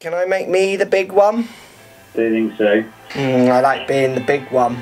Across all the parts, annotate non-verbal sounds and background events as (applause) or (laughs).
Can I make me the big one? Do you think so? Mm, I like being the big one.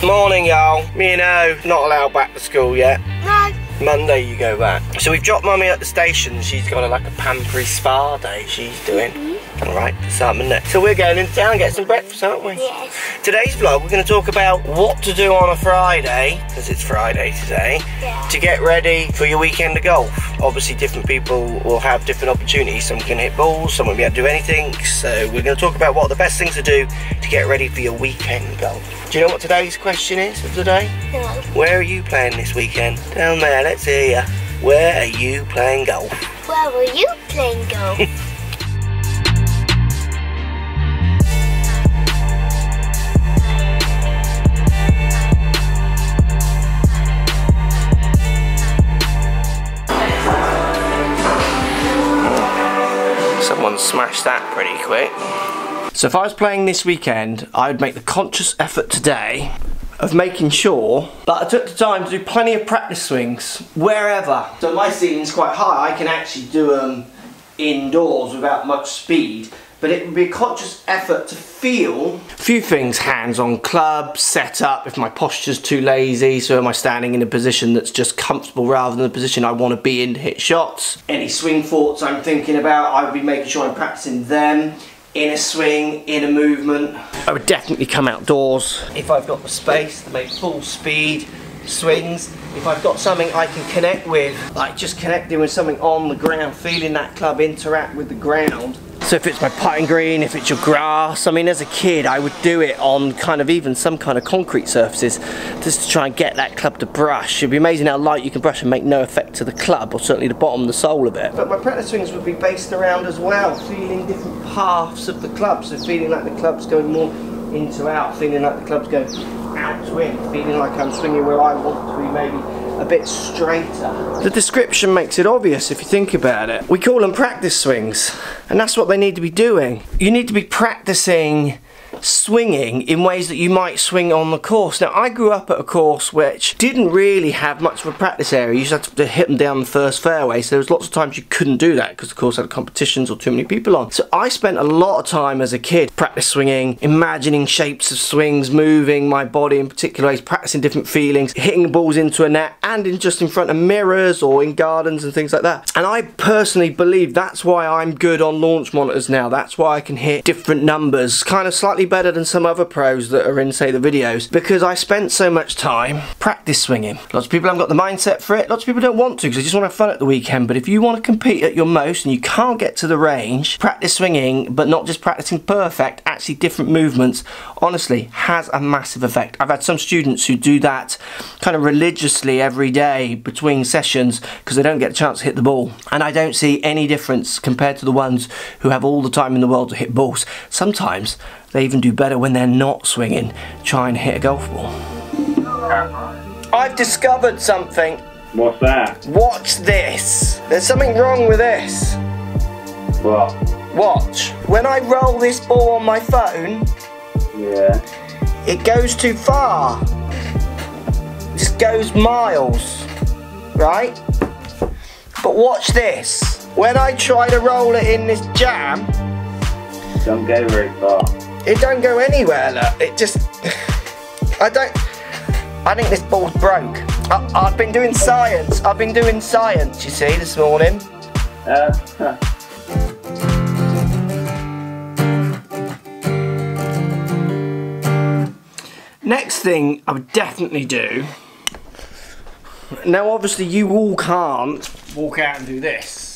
Morning, y'all. Me and O not allowed back to school yet. No. Monday you go back. So we've dropped mummy at the station. She's got a, like a pampery spa day she's doing. All right, something isn't it? So we're going into town and get some breakfast, aren't we? Yes. Today's vlog, we're going to talk about what to do on a Friday, because it's Friday today, Yeah. to get ready for your weekend of golf. Obviously, different people will have different opportunities. Some can hit balls, some won't be able to do anything. So we're going to talk about what are the best things to do to get ready for your weekend golf. Do you know what today's question is of the day? No. Where are you playing this weekend? Down there, let's hear ya. Where are you playing golf? Where were you playing golf? (laughs) Someone smashed that pretty quick. So if I was playing this weekend, I would make the conscious effort today of making sure that I took the time to do plenty of practice swings wherever. So my ceiling's quite high, I can actually do them indoors without much speed. But it would be a conscious effort to feel a few things hands on club, set up, if my posture's too lazy, so am I standing in a position that's just comfortable rather than the position I want to be in to hit shots. Any swing thoughts I'm thinking about, I would be making sure I'm practicing them in a swing, in a movement. I would definitely come outdoors if I've got the space to make full speed swings. If I've got something I can connect with, like just connecting with something on the ground, feeling that club interact with the ground. So if it's my putting green, if it's your grass, I mean as a kid I would do it on kind of even some kind of concrete surfaces just to try and get that club to brush. It'd be amazing how light you can brush and make no effect to the club or certainly the bottom, the sole of it. But my practice swings would be based around as well, feeling different paths of the club. So feeling like the club's going more into out, feeling like the club's going out to in, feeling like I'm swinging where I want to be maybe a bit straighter. The description makes it obvious if you think about it. We call them practice swings, and that's what they need to be doing. You need to be practicing swinging in ways that you might swing on the course. Now, I grew up at a course which didn't really have much of a practice area. You just had to hit them down the first fairway, so there was lots of times you couldn't do that because the course had competitions or too many people on. So I spent a lot of time as a kid practice swinging, imagining shapes of swings, moving my body in particular ways, practicing different feelings, hitting balls into a net and in just in front of mirrors or in gardens and things like that. And I personally believe that's why I'm good on launch monitors now. That's why I can hit different numbers, kind of slightly better than some other pros that are in, say, the videos, because I spent so much time practice swinging. Lots of people haven't got the mindset for it. Lots of people don't want to because they just want to have fun at the weekend. But if you want to compete at your most and you can't get to the range, practice swinging, but not just practicing perfect, actually different movements, honestly, has a massive effect. I've had some students who do that kind of religiously every day between sessions because they don't get a chance to hit the ball. And I don't see any difference compared to the ones who have all the time in the world to hit balls. Sometimes they even do better when they're not swinging, try and hit a golf ball. I've discovered something. What's that? Watch this. There's something wrong with this. What? Watch. When I roll this ball on my phone, Yeah. it goes too far. It just goes miles, right? But watch this. When I try to roll it in this jam, Don't go very far. It don't go anywhere. Look, it just. (sighs) I don't. I think this ball's broke. I, I've been doing science. I've been doing science. You see, this morning. Uh, huh. Next thing I would definitely do. Now, obviously, you all can't walk out and do this.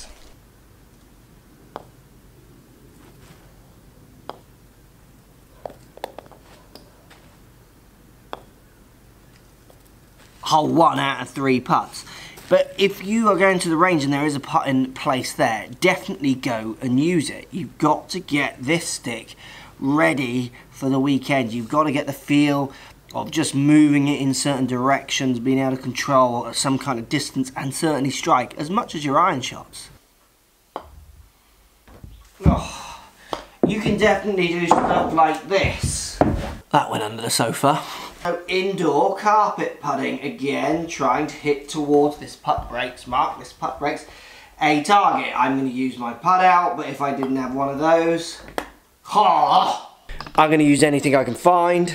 Hole one out of three putts. But if you are going to the range and there is a putt in place there, definitely go and use it. You've got to get this stick ready for the weekend. You've got to get the feel of just moving it in certain directions, being able to control at some kind of distance and certainly strike as much as your iron shots. Oh, you can definitely do stuff like this. That went under the sofa. So indoor carpet putting again, trying to hit towards this putt breaks, mark this putt breaks, a target. I'm going to use my PuttOut, but if I didn't have one of those, ha, I'm going to use anything I can find,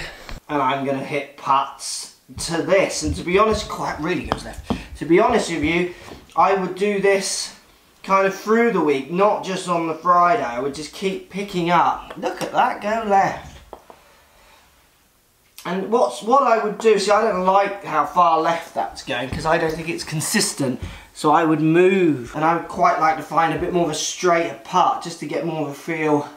and I'm going to hit putts to this. And to be honest, quite really goes left. To be honest with you, I would do this kind of through the week, not just on the Friday. I would just keep picking up. Look at that, go left. And what's what I would do, see I don't like how far left that's going because I don't think it's consistent. So I would move and I would quite like to find a bit more of a straighter putt just to get more of a feel.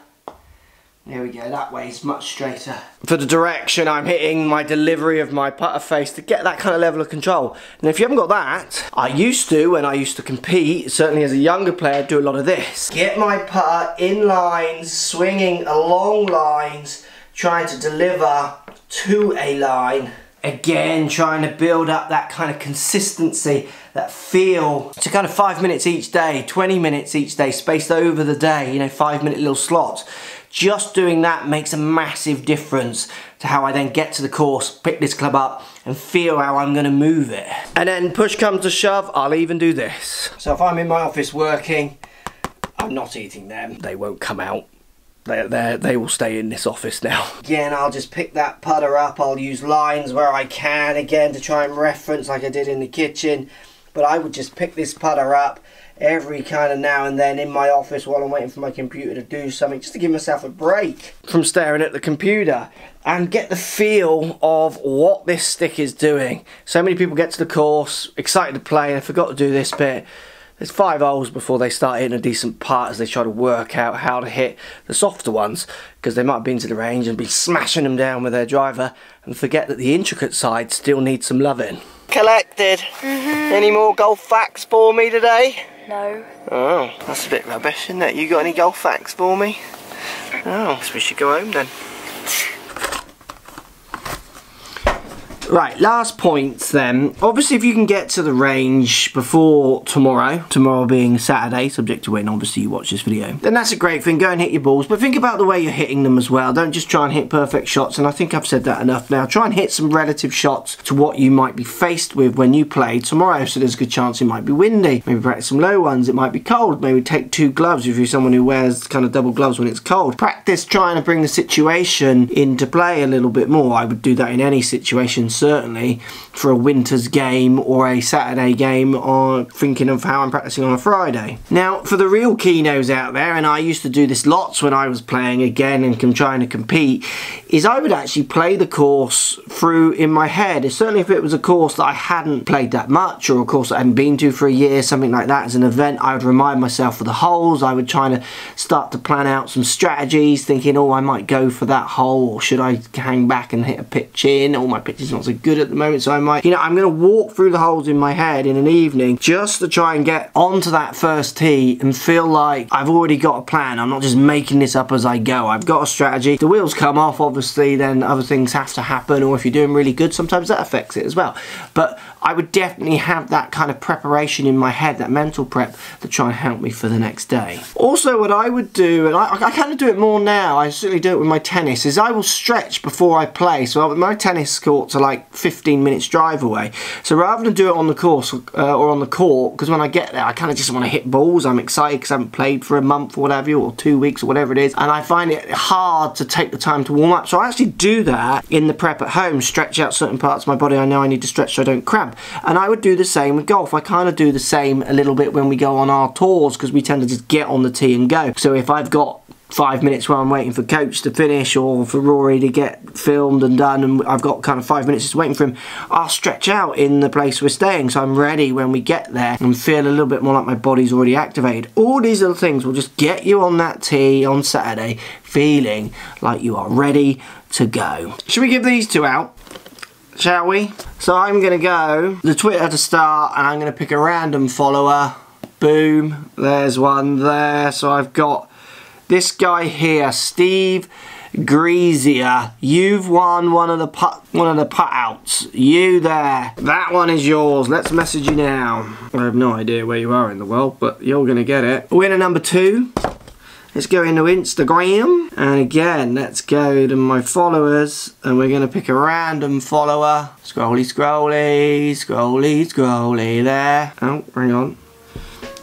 There we go, that way is much straighter. For the direction I'm hitting my delivery of my putter face to get that kind of level of control. And if you haven't got that, I used to, when I used to compete, certainly as a younger player, do a lot of this. Get my putter in lines, swinging along lines, trying to deliver to a line. Again, trying to build up that kind of consistency, that feel to kind of five minutes each day, 20 minutes each day, spaced over the day, you know, five minute little slots. Just doing that makes a massive difference to how I then get to the course, pick this club up and feel how I'm gonna move it. And then push comes to shove, I'll even do this. So if I'm in my office working, I'm not eating them. They won't come out they they they will stay in this office now. (laughs) Again, I'll just pick that putter up. I'll use lines where I can again to try and reference like I did in the kitchen. But I would just pick this putter up every kind of now and then in my office while I'm waiting for my computer to do something just to give myself a break from staring at the computer and get the feel of what this stick is doing. So many people get to the course, excited to play, and I forgot to do this bit. There's five holes before they start hitting a decent part as they try to work out how to hit the softer ones because they might have been to the range and be smashing them down with their driver and forget that the intricate side still needs some loving. Collected. Mm -hmm. Any more golf facts for me today? No. Oh, that's a bit rubbish, isn't it? You got any golf facts for me? Oh, so we should go home then. Right, last points then. Obviously, if you can get to the range before tomorrow, tomorrow being Saturday, subject to when obviously you watch this video, then that's a great thing. Go and hit your balls, but think about the way you're hitting them as well. Don't just try and hit perfect shots, and I think I've said that enough now. Try and hit some relative shots to what you might be faced with when you play tomorrow, so there's a good chance it might be windy. Maybe practice some low ones, it might be cold. Maybe take two gloves if you're someone who wears kind of double gloves when it's cold. Practice trying to bring the situation into play a little bit more. I would do that in any situation certainly for a winter's game or a Saturday game or thinking of how I'm practicing on a Friday. Now for the real Kenos out there, and I used to do this lots when I was playing again and trying to compete, is I would actually play the course through in my head. Certainly if it was a course that I hadn't played that much or a course I hadn't been to for a year, something like that as an event, I would remind myself of the holes. I would try to start to plan out some strategies thinking, oh I might go for that hole or should I hang back and hit a pitch in? Oh my pitch is not so good at the moment so I might you know I'm going to walk through the holes in my head in an evening just to try and get onto that first tee and feel like I've already got a plan. I'm not just making this up as I go. I've got a strategy. The wheels come off obviously then other things have to happen or if you're doing really good sometimes that affects it as well. But I would definitely have that kind of preparation in my head that mental prep to try and help me for the next day. Also what I would do and I, I kind of do it more now I certainly do it with my tennis is I will stretch before I play. So my tennis courts are like 15 minutes drive away. So rather than do it on the course uh, or on the court, because when I get there, I kind of just want to hit balls. I'm excited because I haven't played for a month or whatever, or two weeks or whatever it is, and I find it hard to take the time to warm up. So I actually do that in the prep at home, stretch out certain parts of my body I know I need to stretch so I don't cramp. And I would do the same with golf. I kind of do the same a little bit when we go on our tours because we tend to just get on the tee and go. So if I've got five minutes while I'm waiting for coach to finish or for Rory to get filmed and done and I've got kind of five minutes just waiting for him I'll stretch out in the place we're staying so I'm ready when we get there. And feel a little bit more like my body's already activated. All these little things will just get you on that tee on Saturday feeling like you are ready to go. Should we give these two out? Shall we? So I'm gonna go the Twitter to start and I'm gonna pick a random follower. Boom there's one there. So I've got this guy here, Steve Greasier, you've won one of the put one of the PuttOuts. You there. That one is yours. Let's message you now. I have no idea where you are in the world, but you're gonna get it. Winner number two. Let's go into Instagram. And again, let's go to my followers. And we're going to pick a random follower. Scrolly, scrolly, scrolly, scrolly there. Oh, hang on.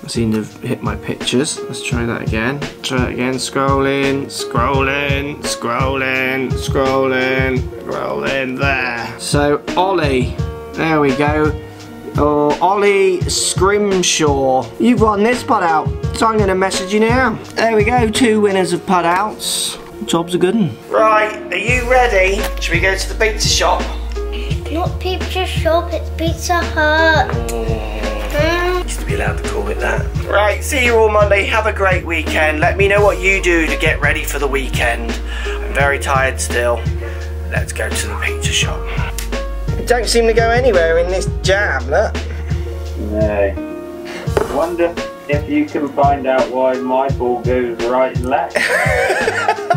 Seem to have hit my pictures. Let's try that again. Try it again. Scrolling, scrolling, scrolling, scrolling, scrolling. There. So Ollie, there we go. Oh, Ollie Scrimshaw. You've won this PuttOut, so I'm going to message you now. There we go, two winners of PuttOuts. Job's a good one. Right, are you ready? Should we go to the pizza shop? Not Pizza Shop, it's Pizza Hut. Mm. Used to be allowed to call it that. Right, see you all Monday. Have a great weekend. Let me know what you do to get ready for the weekend. I'm very tired still. Let's go to the pizza shop. It don't seem to go anywhere in this jam, look. No. Wonder if you can find out why my ball goes right and left. (laughs)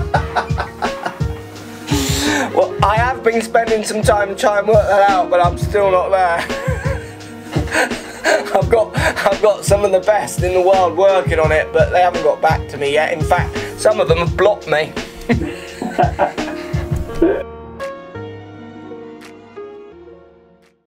Well, I have been spending some time trying to work that out, but I'm still not there. (laughs) I've got I've got some of the best in the world working on it, but they haven't got back to me yet. In fact, some of them have blocked me. (laughs)